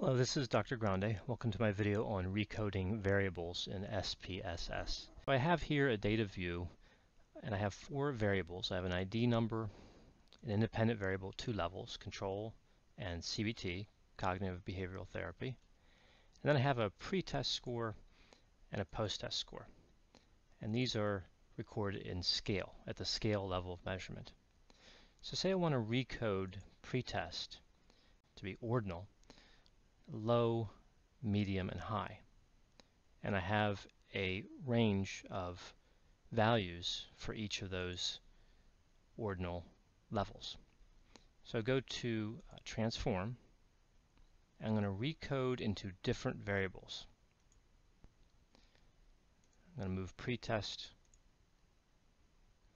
Hello, this is Dr. Grande. Welcome to my video on recoding variables in SPSS. So I have here a data view and I have four variables. I have an ID number, an independent variable, two levels, control and CBT, cognitive behavioral therapy. And then I have a pre-test score and a post-test score. And these are recorded in scale, at the scale level of measurement. So say I want to recode pre-test to be ordinal low, medium, and high. And I have a range of values for each of those ordinal levels. So go to uh, transform. I'm going to recode into different variables. I'm going to move pretest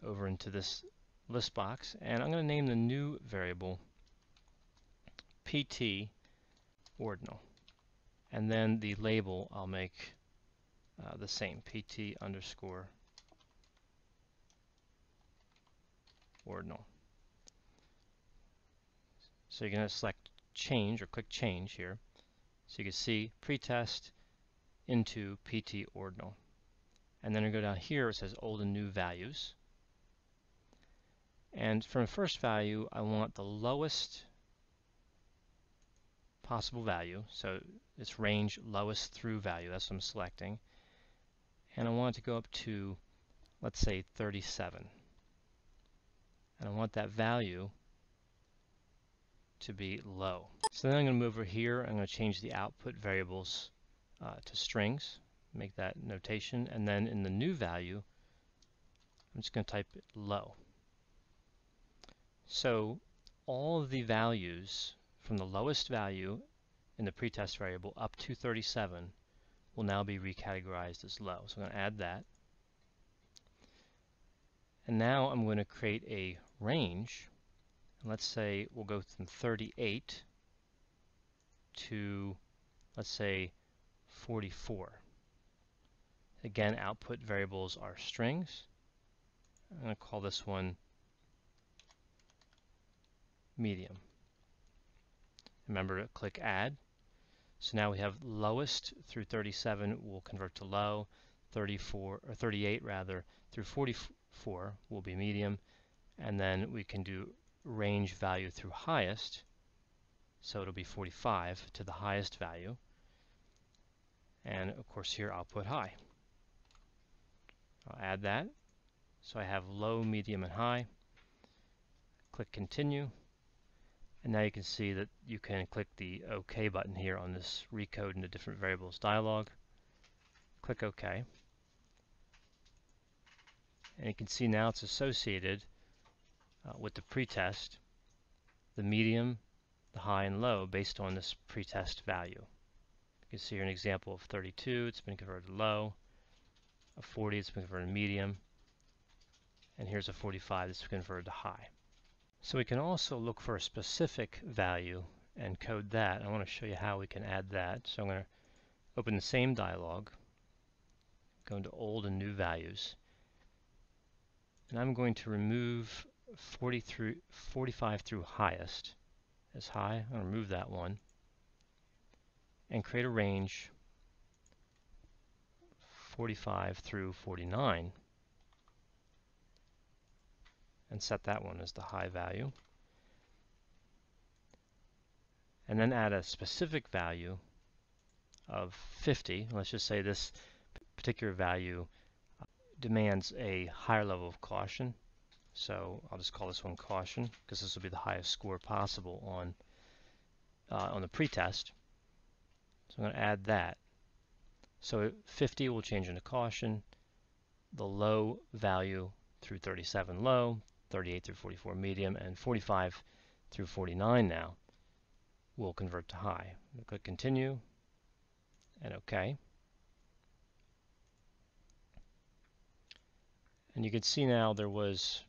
over into this list box and I'm going to name the new variable PT ordinal. And then the label I'll make uh, the same, pt underscore ordinal. So you're going to select change or click change here. So you can see pretest into pt ordinal. And then I go down here, it says old and new values. And from the first value, I want the lowest possible value. So it's range lowest through value. That's what I'm selecting. And I want it to go up to, let's say, 37. And I want that value to be low. So then I'm going to move over here. I'm going to change the output variables uh, to strings. Make that notation. And then in the new value, I'm just going to type low. So all of the values from the lowest value in the pretest variable up to 37 will now be recategorized as low. So I'm going to add that. And now I'm going to create a range. And let's say we'll go from 38 to, let's say, 44. Again, output variables are strings. I'm going to call this one medium. Remember to click add. So now we have lowest through 37 will convert to low, 34 or 38 rather through 44 will be medium, and then we can do range value through highest. So it'll be 45 to the highest value. And of course here I'll put high. I'll add that. So I have low, medium, and high. Click continue. And now you can see that you can click the OK button here on this recode into different variables dialog. Click OK. And you can see now it's associated uh, with the pretest, the medium, the high and low based on this pretest value. You can see here an example of 32, it's been converted to low. A 40, it's been converted to medium. And here's a 45, it's converted to high. So we can also look for a specific value and code that. I want to show you how we can add that. So I'm going to open the same dialog, go into old and new values, and I'm going to remove 40 through 45 through highest as high. I'm going to remove that one and create a range 45 through 49 and set that one as the high value. And then add a specific value of 50. Let's just say this particular value demands a higher level of caution. So I'll just call this one caution because this will be the highest score possible on uh, on the pretest. So I'm going to add that. So 50 will change into caution. The low value through 37 low, 38 through 44 medium, and 45 through 49 now will convert to high. click continue and OK. And you can see now there was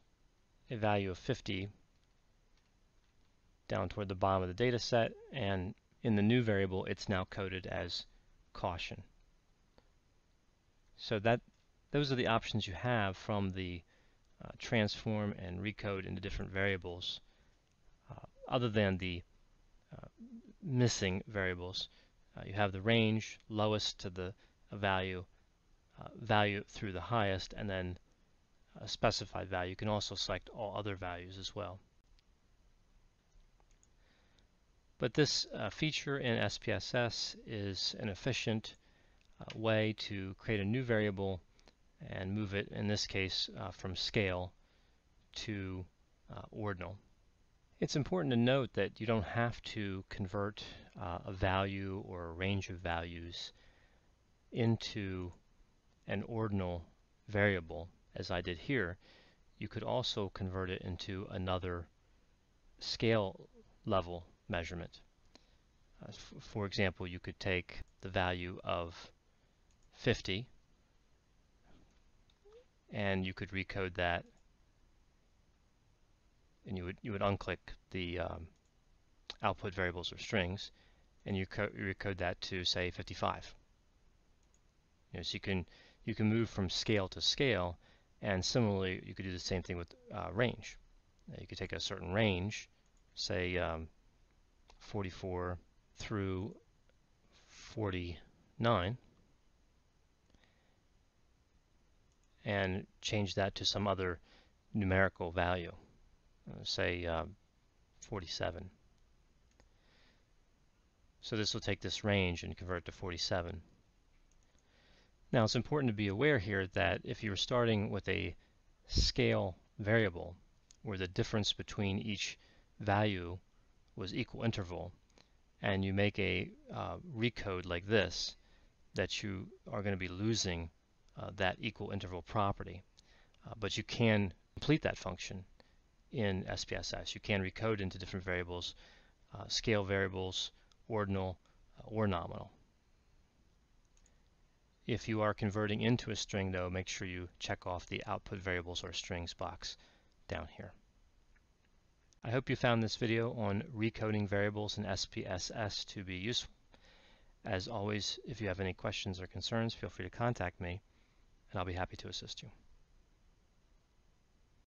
a value of 50 down toward the bottom of the data set, and in the new variable it's now coded as caution. So that those are the options you have from the uh, transform and recode into different variables uh, other than the uh, missing variables. Uh, you have the range, lowest to the value, uh, value through the highest, and then a specified value. You can also select all other values as well. But this uh, feature in SPSS is an efficient way to create a new variable and move it, in this case, uh, from scale to uh, ordinal. It's important to note that you don't have to convert uh, a value or a range of values into an ordinal variable, as I did here. You could also convert it into another scale level measurement. Uh, for example, you could take the value of 50 and you could recode that. And you would you would unclick the um, output variables or strings and you, recode that to say 55 you know, so you can you can move from scale to scale and similarly you could do the same thing with uh, range. You could take a certain range say um, 44 through 49 and change that to some other numerical value, uh, say uh, 47. So this will take this range and convert to 47. Now it's important to be aware here that if you were starting with a scale variable where the difference between each value was equal interval and you make a uh, recode like this that you are going to be losing uh, that equal interval property. Uh, but you can complete that function in SPSS. You can recode into different variables, uh, scale variables, ordinal, uh, or nominal. If you are converting into a string, though, make sure you check off the output variables or strings box down here. I hope you found this video on recoding variables in SPSS to be useful. As always, if you have any questions or concerns, feel free to contact me and I'll be happy to assist you.